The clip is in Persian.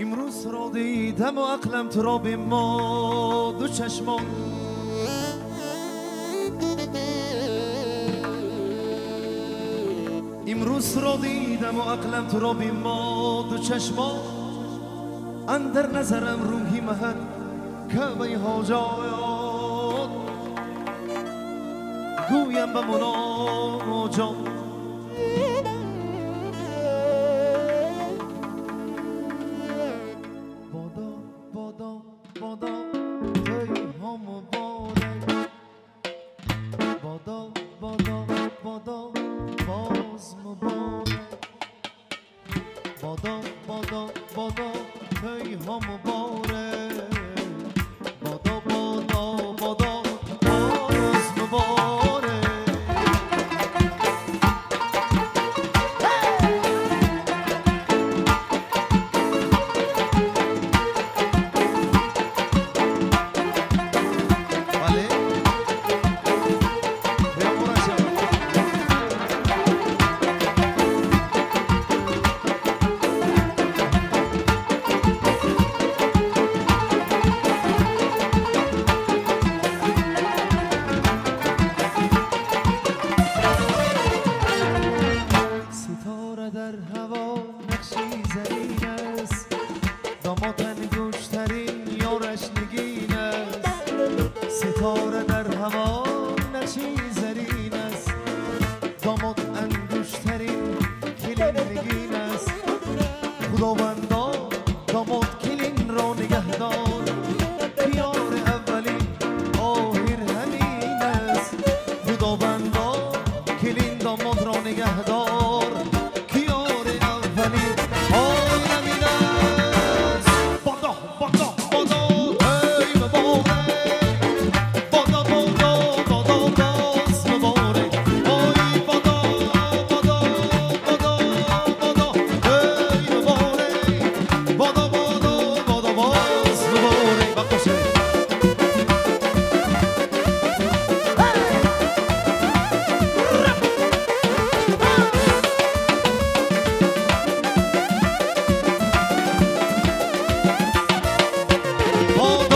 امروز را دیدم و عقلم تو را به ما دو چشمان امروز را دیدم و عقلم تو را به ما دو چشمان اندر نظرم روحی مهد کعبه حاجات. گویم به مناجات بادو ای هم باره بادو بادو بادو باز مباره بادو بادو بادو ای هم باره هوا نقشی زمین است. داماتن گوشترین یارش نگین است. ستاره در هوا نقشی زرین است. دامات انگوشترین کلین نگین است. خداوندا دامات کلین را نگهدار. پیار اولی آهر همین است. خداوندا کلین داماد را نگهدار. Oh.